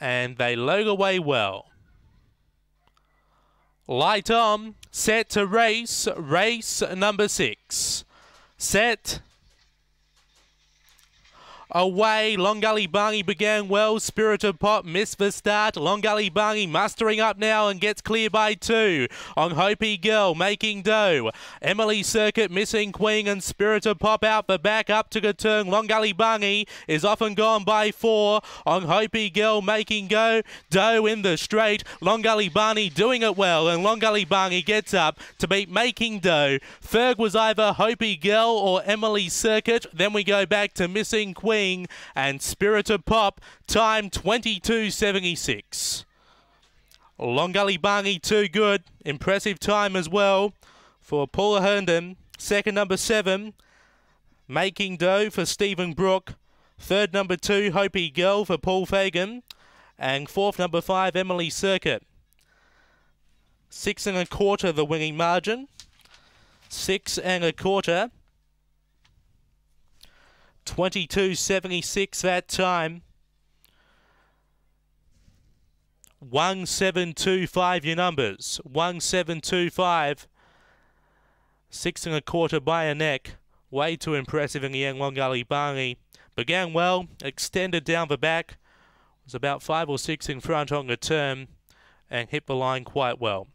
and they log away well. Light on, set to race, race number six. Set, away. Long Gully Barney began well. Spirit of Pop missed the start. Long Gully Barney mustering up now and gets clear by two. On Hopi Girl making dough. Emily Circuit missing Queen and Spirit of Pop out the back up to the turn. Long Gully Barney is often gone by four. On Hopi Girl making go. Dough in the straight. Long Gully Barney doing it well and Long Gully Barney gets up to beat making dough. Ferg was either Hopi Girl or Emily Circuit. Then we go back to missing Queen and Spirit of Pop, time 22.76. Long Gully Barney, too good. Impressive time as well for Paula Herndon. Second, number seven, Making Dough for Stephen Brook. Third, number two, Hopi Girl for Paul Fagan. And fourth, number five, Emily Circuit. Six and a quarter, the winning margin. Six and a quarter. 22.76 that time. 1725 your numbers. 1725. Six and a quarter by a neck. Way too impressive in the Gully Barney. Began well, extended down the back. Was about five or six in front on the turn and hit the line quite well.